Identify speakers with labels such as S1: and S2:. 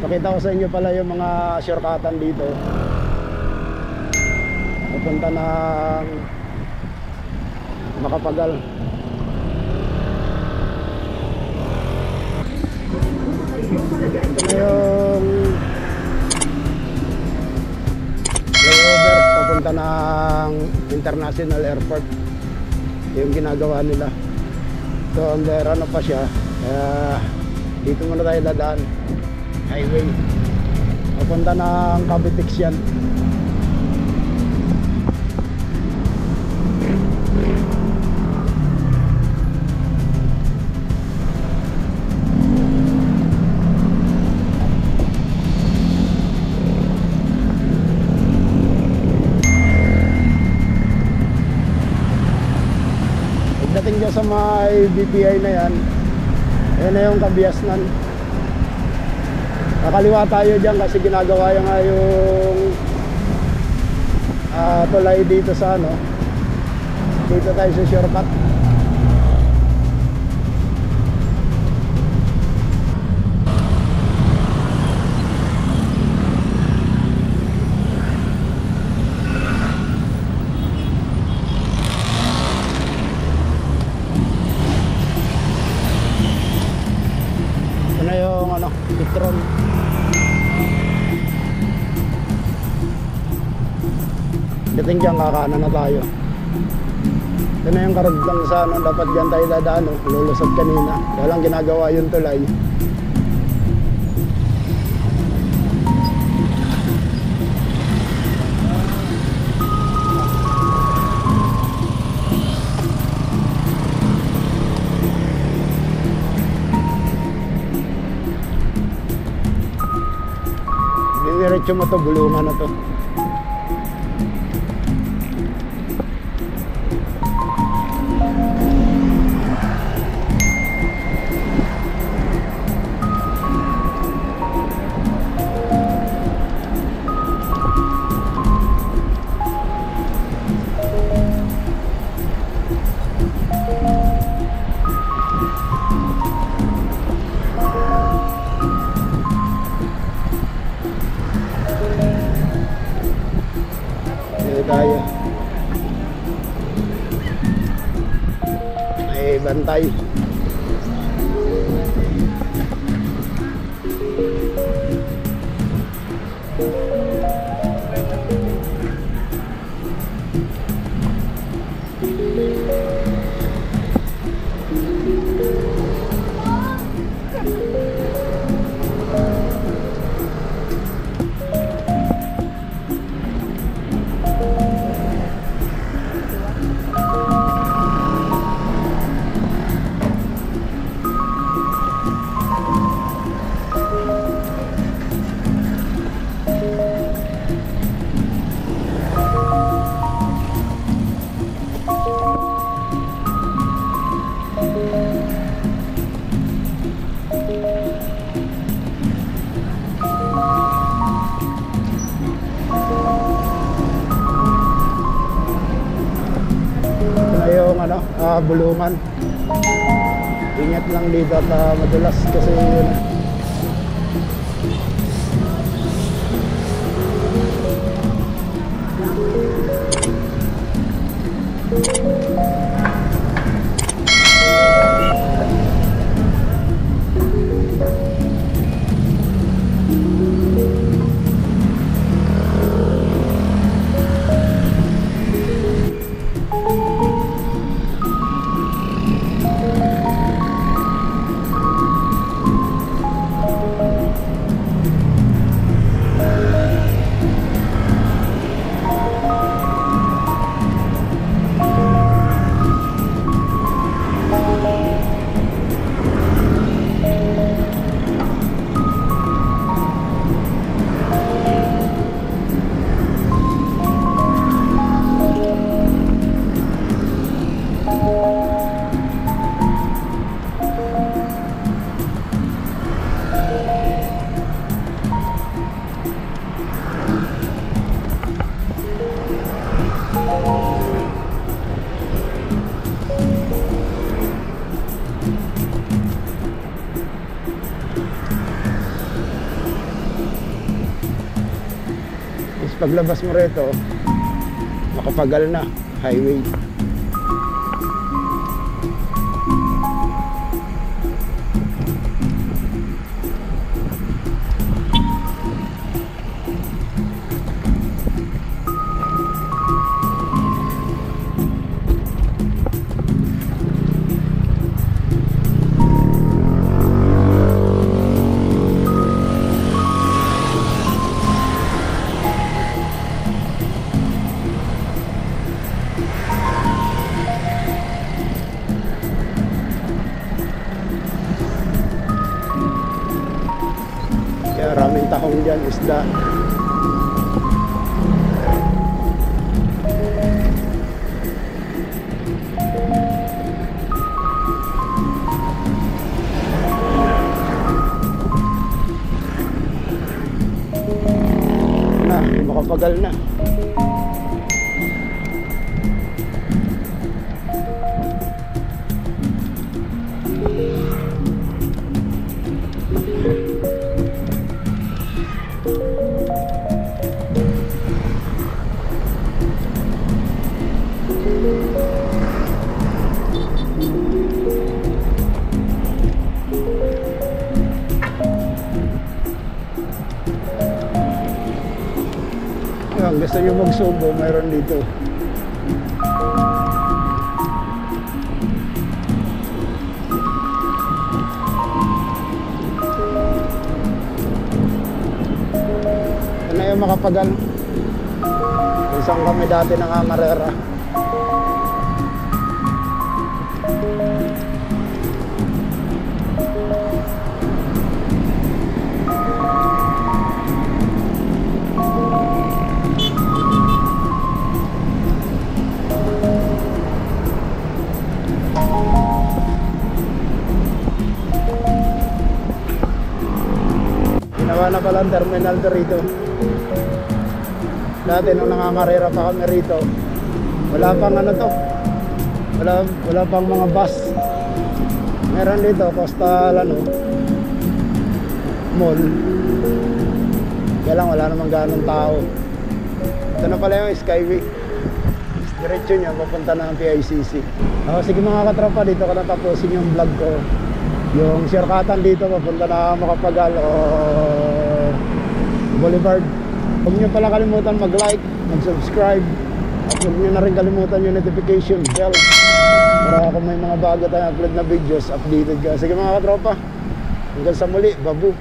S1: Pakita ko sa inyo pala yung mga shortcutan dito. Pupunta ng Makapagal. Ito na yung layover papunta ng International Airport. Yung ginagawa nila. So under ano pa siya. Kaya dito muna tayo dadaan. Highway. Papunta ng Cavitex yan. Pagdating dyan sa may BPI na yan, yan na yung kabiasnan. Nakaliwa tayo dyan kasi ginagawa yung nga yung ah, tulay dito sa ano. Dito tayo sa shortcut. Dating dyan, kakanan na tayo. Ito na yung karagdang sa ano, dapat dyan tayo dadaan, oh, lulusot kanina. Kaya lang ginagawa yung tulay. Diretso mo to, bulungan na to. Tayo. May bantay. Ano, ah, bulungan. Ingat lang dito at ah, madulas kasi yun. Paglabas mo rito, makapagal na, highway. Tahong dyan, gusto nyo magsubo, mayroon dito. Ito na yung makapagal. Isang kami dati ng Amarera. Ginawa na pala ang terminal to rito. Dati nung nangangarera pa kami rito, wala pang ano to. Wala, wala pang mga bus. Meron dito, Coastal ano, mall. Kaya lang wala namang ganong tao. Ito na pala yung Skyway. Diretso niya, papunta na ang PICC. Oh, sige mga katropa, dito ko na tapusin yung vlog ko. Yung shortcutan dito, papunta na Makapagal o Boulevard. Huwag niyo pala kalimutan mag-like, mag-subscribe. At huwag niyo na rin kalimutan yung notification bell. Para kung may mga bago tayong upload na videos, updated ka. Sige mga katropa, hanggang sa muli, babu.